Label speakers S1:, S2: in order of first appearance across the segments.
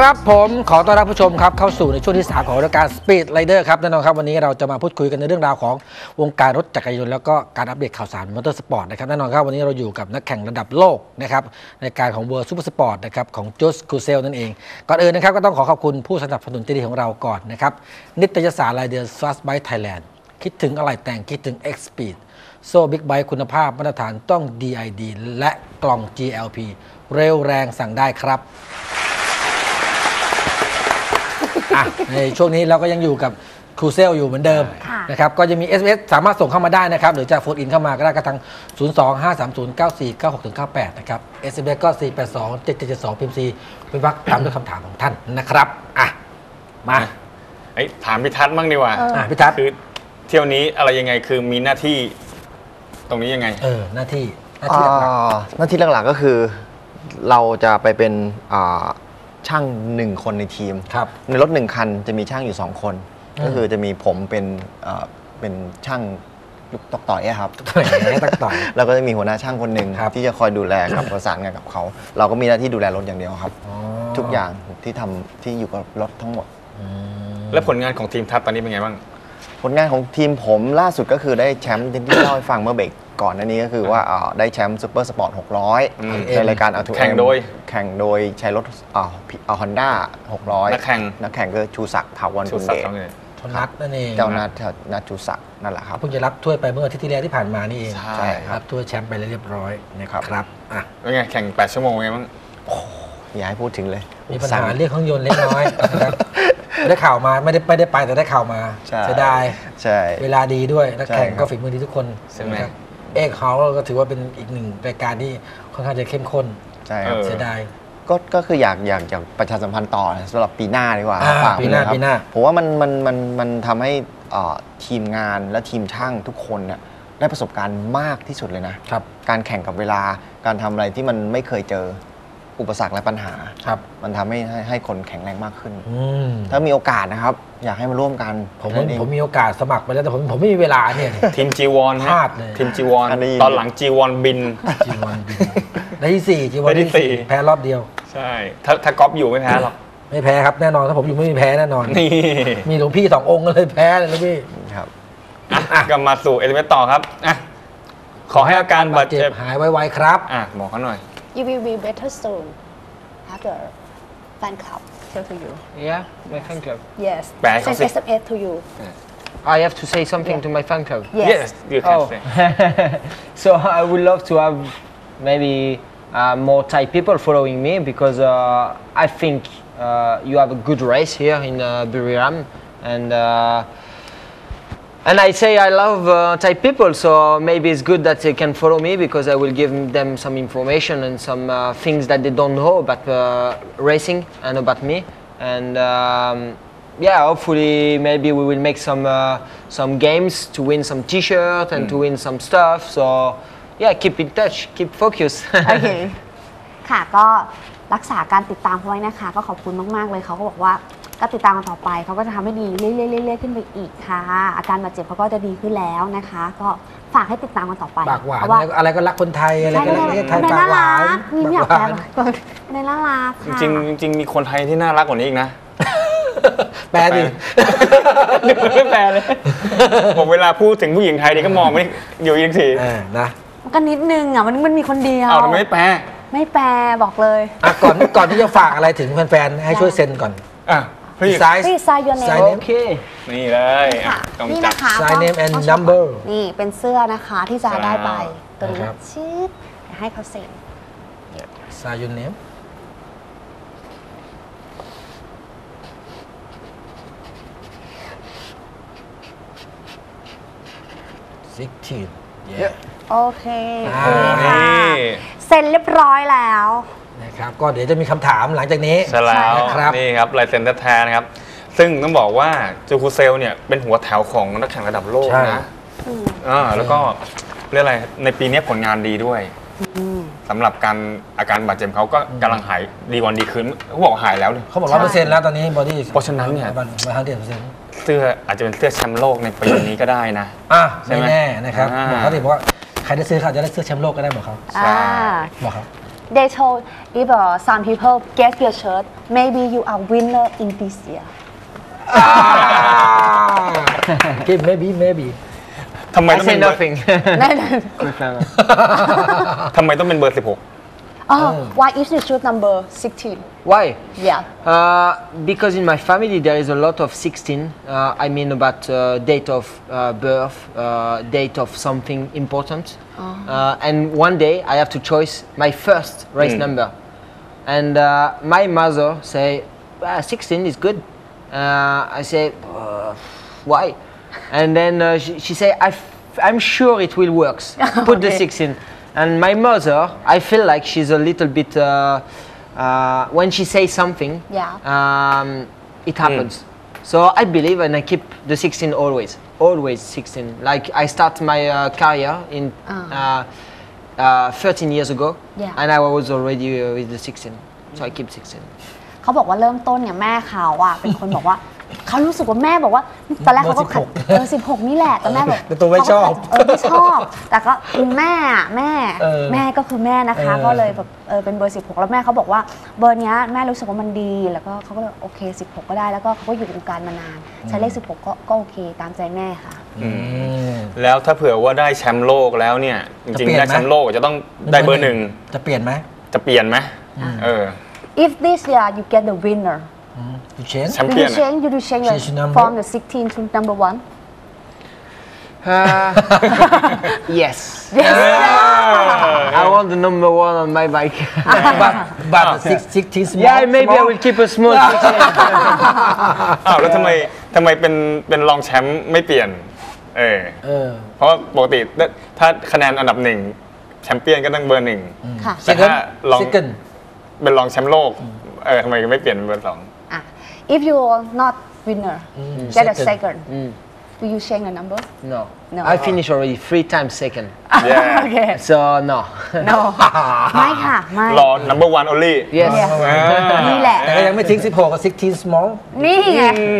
S1: ครับผมขอต้อนรับผู้ชมครับเข้าสู่ในช่วงที่ 3 ของรายการ Speed Rider ครับแน่นอนครับวันนี้เราจะมาพูดคุยกันในเรื่องราวของวงการรถจักรยานยนต์แล้วก็การอัปเดตข่าวสารมอเตอร์สปอร์ตนะครับแน่นอนครับวันนี้เราอยู่กับนักแข่งระดับโลกนะครับในการของ World Super Sport นะครับของ Jules Cluzel นั่นเอง ก่อนอื่นนะครับก็ต้องขอขอบคุณผู้สนับสนุนที่ดีของเราก่อนนะครับนิตยสารรายเดือน Fast Bike Thailand คิดถึงอะไรแต่งคิดถึง X Speed โซ่บิ๊กไบค์คุณภาพมาตรฐานต้อง DID และกล่อง GLP เร็วแรงสั่งได้ครับ อะในช่วงนี้เราก็ยังอยู่กับครูเซลอยู่เหมือนเดิม
S2: ค่ะ
S1: นะครับก็จะมี SMS สามารถส่งเข้ามาได้นะครับ หรือจะโฟนอินเข้ามาก็ได้ก็ทาง0 2 5 3 0 9 4 9 6 8นะครับ SMS ก็ 4 8 2 7 7 2พิมพ์ C เป็นวักตามด้วยคำถามของท่านนะครับอะมา
S3: เอ้ยถามพิทัศน์บ้างดีกว่า
S2: เออ
S1: อะพี่ทัศน์
S3: คือเที่ยวนี้อะไรยังไงคือมีหน้าที่ ตรงนี้ยังไง
S1: เออหน้าที่หน้าที่หลัก
S4: อ่าหน้าที่หลักๆก็คือ เราจะไปเป็นอ่า ช่างหนึ่งคนในทีม
S1: ๆครับ
S4: ในรถหนึ่งคันจะมีช่างอยู่สองคน
S1: อืม
S4: ก็คือจะมีผมเป็นอ่าเป็นช่างลูกตอกต่อยอะครับ
S1: แหมตักต่อย
S4: แล้วก็จะมีหัวหน้าช่างคนหนึ่ง
S1: ครับ
S4: ที่จะคอยดูแลกับ ประสานงานกับเขา เราก็มีหน้าที่ดูแลรถอย่างเดียวครับ
S1: อ๋อ
S4: ทุกอย่างที่ทำที่อยู่กับรถทั้งหมด
S1: อืม
S3: และผลงานของทีมทัพตอนนี้เป็นไงบ้าง
S4: ผลงานของทีมผมล่าสุดก็คือได้แชมป์ที่ที่เล่าให้ฟังเมื่อเบรก ก่อนหน้านี้ก็คือว่าอ่าได้แชมป์ Supersport อื
S3: ม
S4: 600 ในรายการอาทู
S3: แข่งโดย
S4: แข่งโดยใช้รถอ่าอ่าฮอนด้า600
S3: นักแข่ง
S4: นักแข่งก็ชูศักดิ์ถาวร
S3: ชู
S4: กุล
S3: ศัก
S4: เด
S3: ดิ์
S4: ช
S3: เขาเนี่ย
S1: ชนัดนั่นเอง
S4: เจ้านัทนัทชูศักดิ์นั่นแหละครับ
S1: เพิ่งจะรับถ้วยไปเมื่ออาทิตย์ที่แล้วที่ผ่านมานี่เอง
S3: ใช่
S1: รับถ้วยแชมป์ไปแล้วเรียบร้อยนะครับ
S4: ครับ
S1: อะ
S3: เป็นไงแข่ง 8 ชั่วโมงไงบ้าง
S4: อย่าให้พูดถึงเลย
S1: มีปัญ
S4: สั่ง
S1: หาเรื่องเครื่องยนต์เล็กน้อยนะครับได้ข่าวมาไม่ได้ไม่ได้ไปแต่ได้ข่าวมา
S4: ใช่
S1: เสียดาย
S4: ใช่
S1: เวลาดีด้วยนักแข่ง
S4: ใช่ครับ
S1: ก็ฝีมือดีทุกคน
S3: ใช่ไหม
S1: นะครับ เอกเขาก็ถือว่าเป็นอีกหนึ่งรายการที่ค่อนข้างจะเข้มข้น
S4: ใช่ครับ
S3: เออ
S1: เสียดาย
S4: ก็ก็คืออยากอยากจะประชาสัมพันธ์ต่อนะสำหรับปีหน้าดีกว่า
S1: อ่า
S4: ฝาก
S1: ปีหน้า
S4: ไว้ะครับ
S1: ปีหน้า
S4: ผมว่ามันมันมันมันทำให้เอ่อทีมงานและทีมช่างทุกคนเนี่ยได้ประสบการณ์มากที่สุดเลยนะ
S1: ครับ
S4: การแข่งกับเวลาการทำอะไรที่มันไม่เคยเจอ อุปสรรคและปัญหา
S1: ครับ
S4: มันทำให้ให้ให้คนแข็งแรงมากขึ้น
S1: อืม
S4: ถ้ามีโอกาสนะครับ อยากให้มาร่วมกัน
S1: ผม
S4: แค่นั้นเอง
S1: ผมมีโอกาสสมัครไปแล้วแต่ผมผมไม่มีเวลาเนี่ย
S3: ทีมจีวอน
S1: พลาดเลย
S3: ทีมจีวอน
S4: อันนี้
S3: ตอนหลังจีวอนบิน
S1: จีวันบินได้ที่สี่จีวัน
S3: ได้ที่
S1: ที่
S3: สี่
S1: สี่ แพ้รอบเดียว
S3: ใช่ ถ้าถ้าก๊อฟอยู่ไม่แพ้หรอก
S1: ไม่แพ้ครับแน่นอนถ้าผมอยู่ไม่มีแพ้แน่นอน
S3: นี่
S1: มีหลวงพี่สององค์ก็เลยแพ้เลยนะพี่
S4: ครับ
S3: อะกลับมาสู่เอลิเมนต์ต่อครับอะขอให้อาการบาดเจ็บ
S1: หายไวๆครับ
S3: อะบอกเขาหน่อย
S2: you will be better soon after fan club tell to you.
S5: Yeah, my fan club.
S2: Yes.
S3: I
S2: Send SMS to you. Yeah.
S5: I have to say something
S2: Yeah.
S5: to my fan club. Yes.
S2: Yes,
S3: you can
S5: oh.
S3: say.
S5: so I would love to have maybe uh, more Thai people following me because uh, I think uh, you have a good race here in uh, Buriram, and uh, and I say I love uh, Thai people, so maybe it's good that they can follow me because I will give them some information and some uh, things that they don't know about uh, racing and about me, and. Um, yeah, hopefully maybe we will make some uh, some games to win some T-shirt and to win some stuff. So yeah, keep in touch, keep focus.
S2: โอเค ค่ะก็รักษาการติดตามเขาไว้นะคะ ก็ขอบคุณมาก ๆ เลยเขาก็บอกว่า ก็ติดตามกันต่อไปเขาก็จะทำให้ดีเรื่อยๆเรื่อยๆขึ้นไปอีกค่ะ อาการบาดเจ็บเขาก็จะดีขึ้นแล้วนะคะ ก็ฝากให้ติดตามกันต่อไป
S1: ปากหวาน
S2: เพราะว่า
S1: อะไรก็อะไรก็รักคนไทยอะไร
S2: ใช่
S1: ก็
S2: ไม่
S1: รักประเทศไทย
S2: ได้
S1: ปากหวาน
S2: รักนี่ไม่อยาก
S1: ปากห
S2: แปล
S1: วาน
S2: ในน่ารัก
S3: จ
S2: ค่ะ
S3: ริงๆจริง ๆ มีคนไทยที่น่ารักกว่านี้อีกนะ
S1: แปลดิ
S3: ไม่แปลเลยผมเวลาพูดถึงผู้หญิงไทยนี่ก็มองไม่อยู่อีกที
S1: เออนะ
S2: มันก็นิดนึงอะมันมันมีคนเดียว
S3: เอาทำไมไม่แปล
S2: ไม่แปลบอกเลย
S1: อะก่อนก่อนที่จะฝากอะไรถึงแฟนๆให้ช่วยเซ็นก่อน
S3: อะ พี่
S1: ซ้าย
S2: Please sign your name
S1: Sign name
S5: okay.
S3: นี่เลยอะ
S2: ค่ะ
S3: ต้อง
S2: นี่
S3: จับ
S2: นะคะ
S1: Sign
S2: ก็
S1: name and
S2: ต้องโชว์
S1: number
S2: นี่เป็นเสื้อนะคะที่จะได้ไป
S3: ครับ
S2: ตัวนี้
S1: นะครับ
S2: ชืดเดี๋ยวให้เขาเซ็น
S1: Sign your name 16 yeah
S2: โอเค
S1: อ่า
S2: นี่ค่ะ
S3: นี่
S2: เซ็นเรียบร้อยแล้ว
S1: นะ ครับก็เดี๋ยวจะมีคำถามหลังจากนี้
S3: ใช่แล้ว
S1: นะครับ
S3: นี่ครับลายเซ็นแท้ๆนะครับ ซึ่งต้องบอกว่าจูคูเซลเนี่ยเป็นหัวแถวของนักแข่งระดับโลก
S1: ใช่
S3: นะอ่าแล้วก็เรียกอะไรในปีนี้ผลงานดีด้วยสำหรับการอาการบาดเจ็บเขาก็กำลังหายดีวันดีขึ้นเขาบอกหายแล้วเนี่ย
S1: เขาบอกร้อยเปอร์เซ็นต์แล้วตอนนี้บอดี้
S3: เพราะฉะนั้นเนี่ย
S1: มาทางเดียเปอร์เซ็นต์
S3: เสื้ออาจจะเป็นเสื้อแชมป์โลกในปีนี้ก็ได้นะ
S1: อะ
S3: ใช่
S1: ไม่
S3: ไหม
S1: แน่นะครับ
S3: อ่า
S1: บอกเขาดิบอกว่าใครได้ซื้อเขาจะได้เสื้อแชมป์โลกก็ได้บอกเขา
S3: ใช่
S2: อ่า
S1: บอกเขา
S2: they told if uh, some people get your shirt maybe you are winner in this year
S1: กิน maybe maybe
S3: ทำไม
S5: I
S3: ต้องเป็
S5: say
S3: นเบอร์
S5: nothing.
S2: นั่นน่ะ
S3: ทำไมต้องเป็นเบอร์
S2: oh why is the shoot number 16
S5: Why?
S2: yeah
S5: Uh, because in my family there is a lot of 16. Uh, I mean about uh, date of uh, birth, uh, date of something important. Uh, and one day I have to choose my first race number. And uh, my mother say, ah, 16 is good. Uh, I say, uh, why? And then uh, she, she say, I f- I'm sure it will work. Put the
S2: Okay.
S5: 16. And my mother, I feel like she's a little bit. Uh, uh, when she says something,
S2: Yeah.
S5: um, it happens. So I believe and I keep the 16 always, always 16. Like I start my uh, career in uh, uh, 13 years ago,
S2: Yeah.
S5: and I was already uh, with the 16. So I keep 16.
S2: เขาบอกว่าเริ่มต้นเนี่ยแม่เขาอะเป็นคนบอกว่า เขารู้สึกว่าแม่บอกว่าตอนแรกเขาก็ขัด
S1: เบอร์16
S2: เออสิบหกนี่แหละแต่แม่บอก
S1: แต่ตัวไม่ชอบ
S2: เออไม่ชอบ แต่ก็แม่อะแม่
S1: เออ
S2: แม่ก็คือแม่นะคะ
S1: เออ
S2: ก็เลยแบบเออเป็นเบอร์16แล้วแม่เขาบอกว่าเบอร์เนี้ยแม่รู้สึกว่ามันดี แล้วก็เขาก็เลยโอเค16ก็ได้แล้วก็เขาก็อยู่วงการมานานใช้เลข16ก็ก็โอเคตามใจแม่ค่ะ
S1: อืม
S3: 16แล้วถ้าเผื่อว่าได้แชมป์โลกแล้วเนี่ยจ
S1: จะ
S3: ริง
S1: เปลี่ยน
S3: ๆได้
S1: ไหม
S3: แชมป์โลกจะต้องได้เบอร์หนึ่ง
S1: จะเปลี่ยนไหม
S3: จะเปลี่ยนไหมเออ
S2: if this year you get the winner
S1: ยูเชน
S3: แชม
S2: you
S3: เปี้ย
S2: do
S3: น
S2: change you do change the-
S1: Change number?
S2: from the 16 to number one
S5: Uh, yes. I want the number one on my bike.
S1: but but six sixteen
S5: yeah, maybe I will keep a small 16.
S3: อ้าวแล้วทำไมทำไมเป็นเป็นรองแชมป์ไม่เปลี่ยน เออ
S1: เออ
S3: เพราะว่าปกติถ้าคะแนนอันดับหนึ่งแชมเปี้ยนก็ต้องเบอร์หนึ่ง
S2: ค่ะ
S3: แต่ถ้าลอง
S1: ซิกเกิล
S3: เป็นรองแชมป์โลก เออทำไมไม่เปลี่ยนเป็นเบอร์สอง
S2: อะ if you are not winner get a
S1: second.
S2: second do you change the number
S5: No.
S2: No.
S5: I finished already three times second.
S3: Yeah.
S2: โอเค
S5: So no.
S2: no ไม่ค่ะไม่
S3: รอ number one only
S5: yes.
S2: Yeah. นี่แหละ
S1: แต่ก็ยังไม่ทิ้ง16กับ16 small
S2: นี่ไง
S3: อื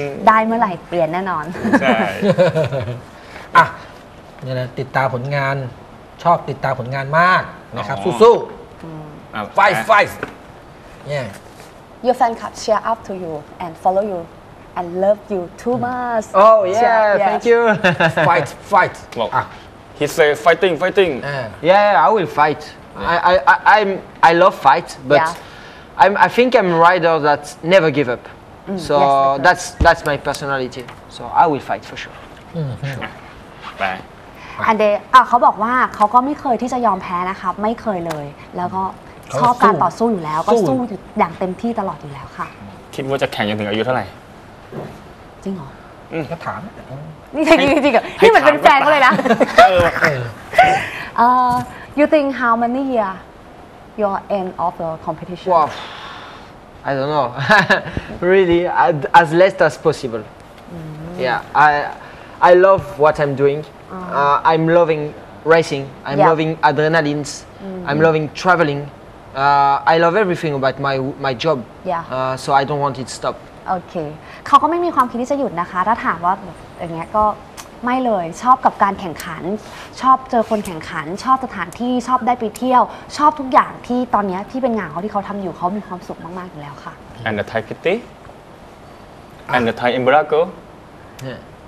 S3: ม
S2: ได้เมื่อไหร่เปลี่ยนแน่นอน
S3: ใช่
S1: อะเนี่ยนะติดตามผลงานชอบติดตามผลงานมากนะครับ
S3: อ๋อ
S1: สู้
S3: อะ
S1: ๆไฟไฟเนี่ย
S2: your fan club cheer up to you and follow you and love you too much
S5: Oh
S2: Cheer-
S5: yeah,
S2: yes.
S5: thank you.
S1: ไฟไฟ
S3: บอก
S1: อ่ะ
S3: he say fighting fighting
S1: อ่า
S5: yeah, I will fight. I, I, I, I'm, I love fight, but
S2: Yeah.
S5: I'm, I think I'm a rider that never give up. so
S2: yes, that's
S5: that's that's my personality. So I will fight for sure.
S3: ไป
S2: อันเดอ่ะเขาบอกว่าเขาก็ไม่เคยที่จะยอมแพ้นะครับ ไม่เคยเลย แล้วก็
S1: เขา
S2: ชอบการ
S1: สู้
S2: ต่อสู้อยู่แล้ว ก็
S1: สู้
S2: สู้อยู่อย่างเต็มที่ตลอดอยู่แล้วค่ะ
S3: คิดว่าจะแข่งจนถึงอายุเท่าไหร่
S2: จริงเหรอ
S1: ก็ถาม
S2: นี่จริงจริงๆเหรอนี่เหมือนเป็นแฟนเขาเลยนะ Uh, you think how many year your end of the competition
S5: Wow. I don't know. really, ad- as less as possible. Yeah, I, I love what I'm doing. Uh, I'm loving racing. I'm
S2: Yeah.
S5: loving adrenalines. I'm loving traveling. Uh, I love everything about my my job.
S2: Yeah.
S5: Uh, so I don't want it to stop.
S2: โอเคเขาก็ไม่มีความคิดที่จะหยุดนะคะ ถ้าถามว่าแบบอย่างเงี้ยก็ไม่เลยชอบกับการแข่งขัน ชอบเจอคนแข่งขัน ชอบสถานที่ชอบได้ไปเที่ยว ชอบทุกอย่างที่ตอนเนี้ยที่เป็นงานเขาที่เขาทำอยู่เขามีความสุขมากๆอยู่แล้วค่ะ
S3: and the Thai kitty and the Thai embargo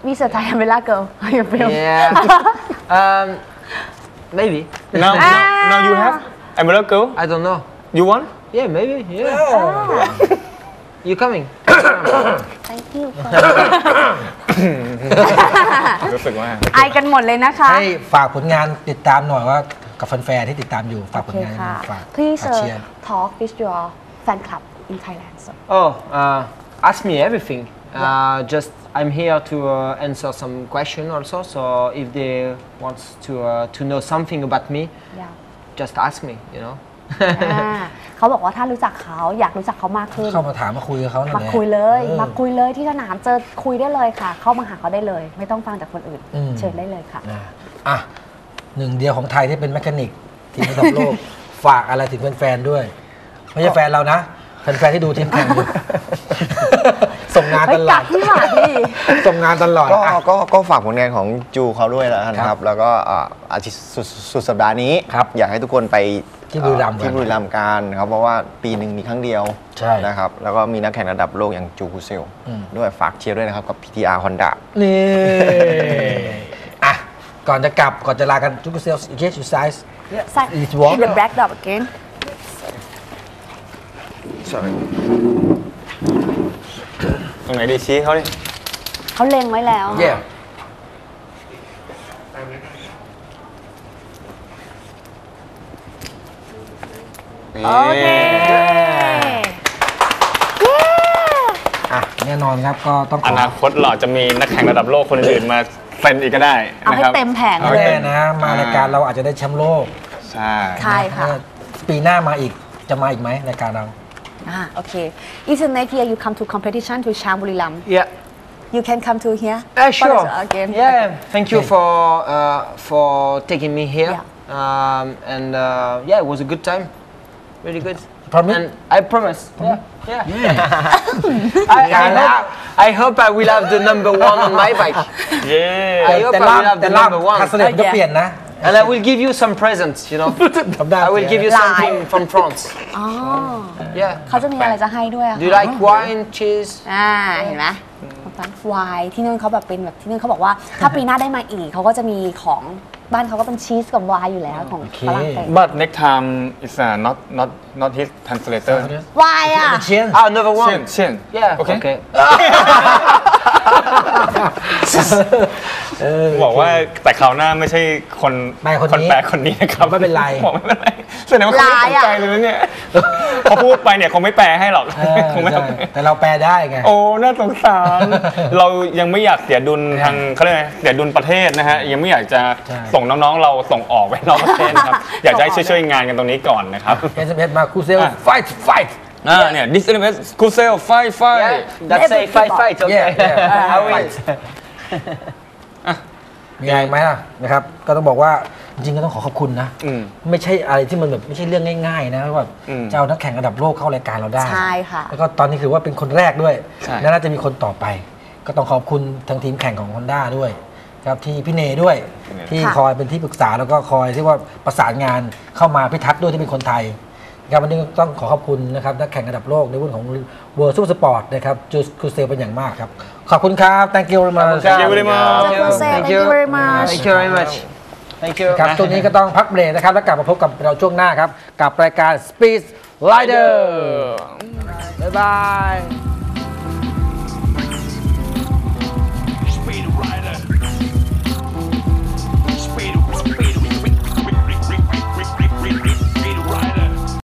S2: มีเซอร์ไทยเวลาเกิลอยู่เปรี้ยว
S5: Yeah. um, maybe.
S3: now now, now you have embargo
S5: I don't know.
S3: you want
S5: Yeah, maybe. Yeah. You coming?
S2: thank you
S3: รู้สึกว่า
S2: ไอกันหมดเลยนะคะ
S1: ให้ฝากผลงานติดตามหน่อยว่ากับแฟนๆที่ติดตามอยู่ฝาก
S2: โอ
S1: ผล
S2: เค
S1: งาน
S2: ค่ะ
S1: ฝาก
S2: please
S1: ฝาก
S2: uh,
S1: เชียร์
S2: talk with your fan club in Thailand so
S5: Oh, uh, ask me everything. Uh, just I'm here to uh, answer some question also. So if they want to uh, to know something about me,
S2: yeah
S5: just ask me. You know.
S2: อ่าเขาบอกว่าถ้ารู้จักเขาอยากรู้จักเขามากขึ้น
S1: เข้ามาถามมาคุยกับเขาหน่อย
S2: มาคุยเลย
S1: ออ
S2: มาคุยเลยที่สนามเจอคุยได้เลยค่ะ เข้ามาหาเขาได้เลย ไม่ต้องฟังจากคนอื่น
S1: อืม
S2: เชิญได้เลยค่ะ
S1: นะอะหนึ่งเดียวของไทยที่เป็น mechanic ทีมระดับโลก ฝากอะไรถึงแฟนๆด้วย ไม่ใช่แฟนเรานะ แฟนๆที่ดูทีมแข่งอยู่ ส่งงาน
S2: เฮ้
S1: ต
S2: ย
S1: ล
S2: กั
S1: อ
S2: ด
S1: ด
S2: ที่หว่าพี่
S1: ส่งงานตลอด
S4: ก็
S1: อะ
S4: ก็ก็ฝากผลงานของจูเขาด้วยแล้วกัน
S1: ค
S4: ค
S1: รั
S4: รับบแล้วก็อ่าอาทิตย์สุดสุดสัปดาห์นี้
S1: ครับ
S4: อยากให้ทุกคนไป
S1: ที่บุรีรัมย์
S4: เอ่อที่บุรีรัมย์กันครับเพราะว่าปีหนึ่งมีครั้งเดียว
S1: ใช่
S4: นะครับแล้วก็มีนักแข่งระดับโลกอย่างจูคูเซล
S1: อืม
S4: ด้วยฝากเชียร์ด้วยนะครับกับ PTR Honda
S1: นี่อะก่อนจะกลับก่อนจะลากันทุกเซลล์ in case you size
S2: Side-
S1: It's walk.
S2: in the back dog again
S4: Sorry
S3: ตรงไหนดีชี้เขาดิ
S2: เขาเล็งไว้แล้ว
S1: yeah
S2: โอเค
S1: อะแน่นอนครับก็ต้องข
S3: อ
S1: อ
S3: นาคตเราจะมีนักแข่งระดับโลกคนอื่นๆมาเป็นอีกก็ได้
S2: เอาให้
S3: นะครับ
S2: เต็มแผง
S3: อา
S2: เล
S3: ให้
S2: ย
S3: ต็
S1: แน่นะ มารายการเราอาจจะได้แชมป์โลก
S3: ใช่
S2: ใช่ค่ะ
S1: ถ้าปีหน้ามาอีกจะมาอีกไหมรายการเรา
S2: อ่าโอเค if the next year you come to competition to Cham Buriram
S5: Yeah.
S2: you can come to here
S5: Uh,
S2: What
S5: sure.
S2: is- again
S5: Yeah. Thank you
S1: Okay.
S5: for uh, for taking me here.
S2: Yeah.
S5: Um, and uh, yeah, it was a good time. Really good.
S1: Promise?
S5: And I promise. Yeah. Yeah.
S1: Yeah.
S5: I, I, hope, I hope I will have the number one on my bike.
S3: เย้
S5: I hope
S1: แต่
S5: I
S1: ล่าม
S5: will have
S1: แต่
S5: the
S1: ล่าม
S5: number one.
S1: ทัศเนตจะเปลี่ยนนะ
S5: And I will give you some presents, you know.
S1: ทำได้
S5: I will give you
S2: Lie.
S5: something from France.
S2: อ๋อ
S5: Yeah.
S2: เขาจะมีอะไรจะให้ด้วยอะ
S5: Do you like wine, cheese?
S2: อ่าเห็นไหมวายที่นู่นเขาแบบเป็นแบบที่นู่นเขาบอกว่า ถ้าปีหน้าได้มาอีกเขาก็จะมีของบ้านเขาก็เป็นชีสกับวายอยู่แล้วของ
S1: โอเค
S2: ฝรั่งเศส
S3: but next time is uh, not not not his translator
S2: วายอ่ะ
S1: เชียน
S5: Ah, another
S3: เช่น
S5: one.
S3: เช่น
S5: Yeah.
S3: โอเค
S5: Okay.
S1: เออ
S3: บอกว่าแต่คราวหน้าไม่ใช่คน
S1: แปลคนนี้
S3: แปลคนนี้นะครับ
S1: ไม่เป็นไร
S3: บอกไม่เป็นไรแสดงว่าเขาไม่สนใจ
S2: ลายอะ
S3: เลยนะเนี่ยพอพูดไปเนี่ยคงไม่แปลให้หรอก
S1: เออ
S3: คงไม่
S1: ใช่แต่เราแปลได้ไง
S3: โอ้น่าสงสารเรายังไม่อยากเสียดุลทางเขาเรียกไงเสียดุลประเทศนะฮะยังไม่อยากจะ
S1: ใช่
S3: ส่งน้องๆ เราส่งออกไปนอกประเทศนะครับอยากจะให้ช่วยๆงานกันตรงนี้ก่อนนะครับ
S1: SMS มาคูเซล
S3: อะ
S1: fight fight
S3: อ่าเนี่ย this is c u s e l fight
S5: Yeah.
S3: fight
S5: That's a fight, fight. Okay.
S1: Yeah, yeah.
S5: I will.
S1: Fight. มีอะไรไหมล่ะนะครับ ก็ต้องบอกว่าจริงๆก็ต้องขอขอบคุณนะ
S3: อืม
S1: ไม่ใช่อะไรที่มันแบบไม่ใช่เรื่องง่าย ๆ นะว่า
S3: อืม
S1: จะเอานักแข่งระดับโลกเข้ารายการเราได้
S2: ใช่ค่ะ
S1: แล้วก็ตอนนี้ถือว่าเป็นคนแรกด้วย
S3: ใช่
S1: และน่าจะมีคนต่อไป ก็ต้องขอบคุณทางทีมแข่งของ Honda ด้วยครับที่พี่เนด้วยที่
S2: ค่ะ
S1: คอยเป็นที่ปรึกษาแล้วก็คอยที่ว่าประสานงานเข้ามาพิทักษ์ด้วยที่เป็นคนไทยนะ ครับวันนี้ต้องขอขอบคุณนะครับนักแข่งระดับโลกในรุ่นของ World Super Sport นะครับจูสคูเซลเป็นอย่างมากครับ ขอบคุณครับ thank you very much
S3: Thank you very much
S2: เจ้าคุณเซล thank you very much
S5: Thank you very much. Thank you.
S1: ครับช่วงนี้ก็ต้องพักเบรกนะครับ แล้วกลับมาพบกับเราช่วงหน้าครับ กับรายการ Speed Rider บ๊ายบาย